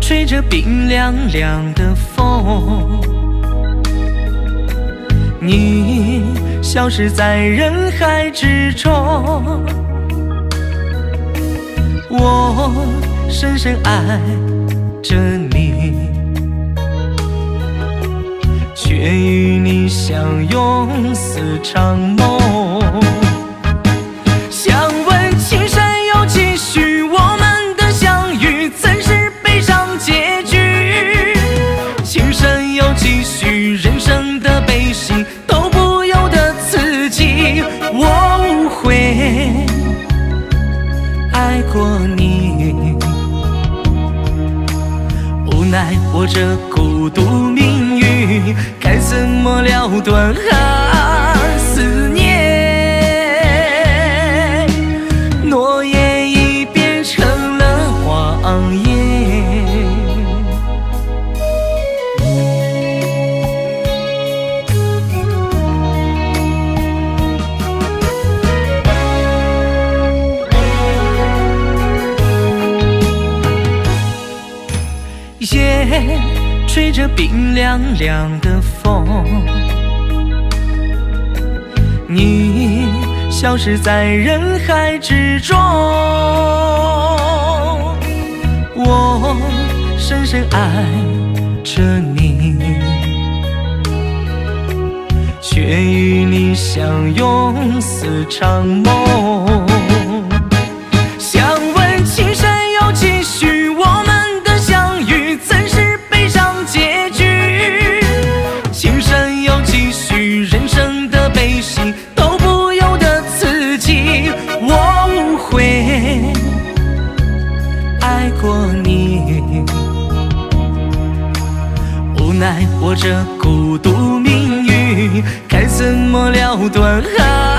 吹着冰凉凉的风，你消失在人海之中，我深深爱着你，却与你相拥似场梦。过你，无奈我这孤独命运，该怎么了断？啊。吹着冰凉凉的风，你消失在人海之中，我深深爱着你，却与你相拥似场梦。过你，无奈我这孤独命运，该怎么了断？啊